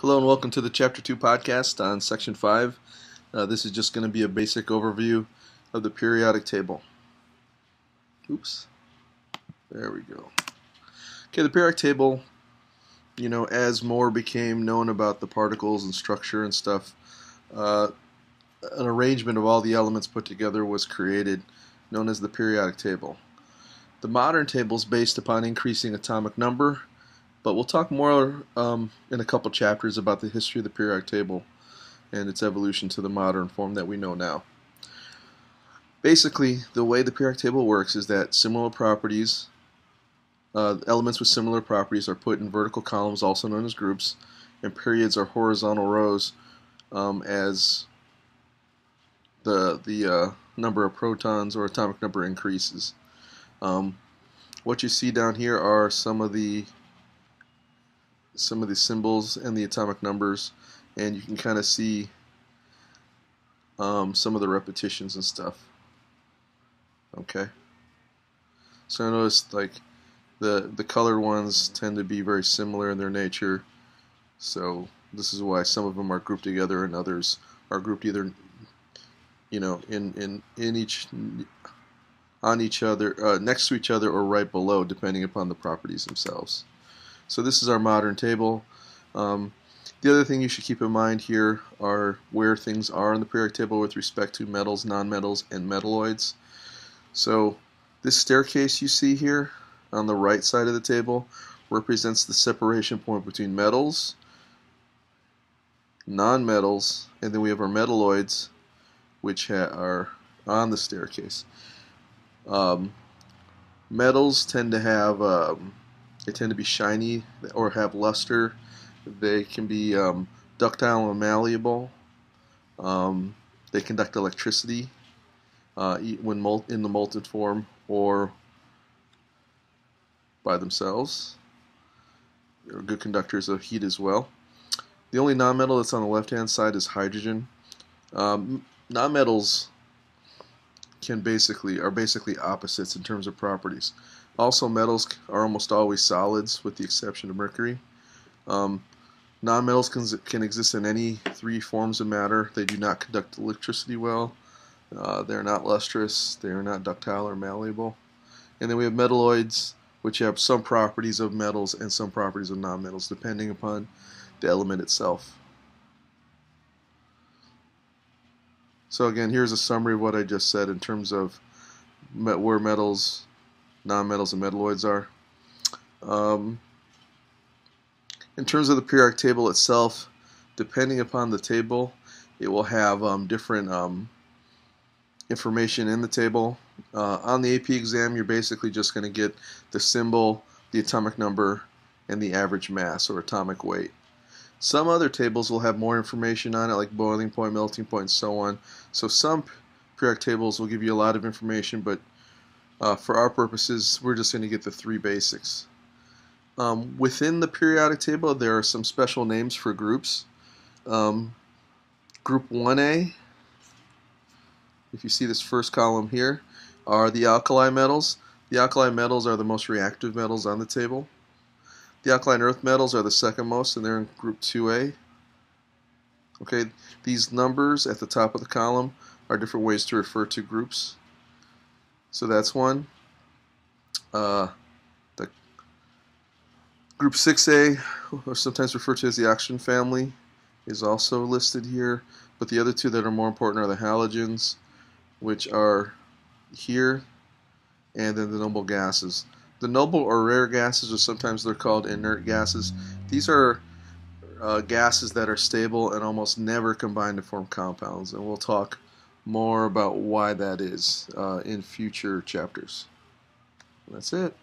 Hello and welcome to the Chapter 2 podcast on Section 5. Uh, this is just going to be a basic overview of the periodic table. Oops. There we go. Okay, the periodic table, you know, as more became known about the particles and structure and stuff, uh, an arrangement of all the elements put together was created, known as the periodic table. The modern table is based upon increasing atomic number but we'll talk more um, in a couple chapters about the history of the periodic table and its evolution to the modern form that we know now. Basically, the way the periodic table works is that similar properties, uh, elements with similar properties are put in vertical columns, also known as groups, and periods are horizontal rows um, as the, the uh, number of protons or atomic number increases. Um, what you see down here are some of the some of the symbols and the atomic numbers and you can kind of see um, some of the repetitions and stuff. Okay? So I noticed like the the colored ones tend to be very similar in their nature. So this is why some of them are grouped together and others are grouped either you know in in in each on each other uh, next to each other or right below depending upon the properties themselves so this is our modern table. Um, the other thing you should keep in mind here are where things are on the periodic table with respect to metals, nonmetals, and metalloids. So this staircase you see here on the right side of the table represents the separation point between metals, nonmetals, and then we have our metalloids, which are on the staircase. Um, metals tend to have um, they tend to be shiny or have luster. They can be um, ductile and malleable. Um, they conduct electricity uh, when in the molten form or by themselves. They're good conductors of heat as well. The only nonmetal that's on the left-hand side is hydrogen. Um, nonmetals can basically are basically opposites in terms of properties. Also, metals are almost always solids, with the exception of mercury. Um, nonmetals can, can exist in any three forms of matter. They do not conduct electricity well. Uh, they're not lustrous. They are not ductile or malleable. And then we have metalloids, which have some properties of metals and some properties of nonmetals, depending upon the element itself. So again, here's a summary of what I just said in terms of where metals nonmetals and metalloids are. Um, in terms of the periodic table itself, depending upon the table, it will have um, different um, information in the table. Uh, on the AP exam, you're basically just going to get the symbol, the atomic number, and the average mass or atomic weight. Some other tables will have more information on it, like boiling point, melting point, and so on. So some periodic tables will give you a lot of information, but uh, for our purposes, we're just going to get the three basics. Um, within the periodic table, there are some special names for groups. Um, group 1A, if you see this first column here, are the alkali metals. The alkali metals are the most reactive metals on the table. The alkaline earth metals are the second most, and they're in group 2A. Okay, these numbers at the top of the column are different ways to refer to groups. So that's one. Uh, the group 6A, or sometimes referred to as the oxygen family, is also listed here. But the other two that are more important are the halogens, which are here, and then the noble gases. The noble or rare gases, or sometimes they're called inert gases, these are uh, gases that are stable and almost never combine to form compounds. And we'll talk more about why that is uh, in future chapters. That's it.